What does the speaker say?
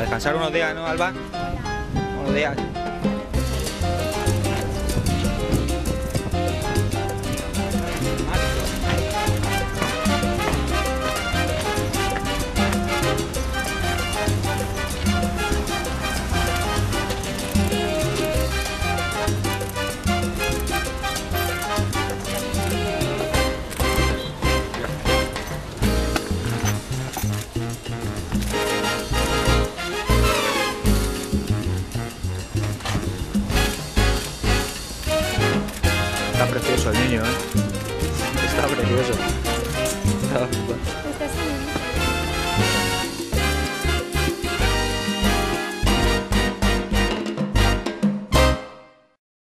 descansar unos días, ¿no, Alba? Unos días. Está precioso el niño, ¿eh? Está precioso. Está-.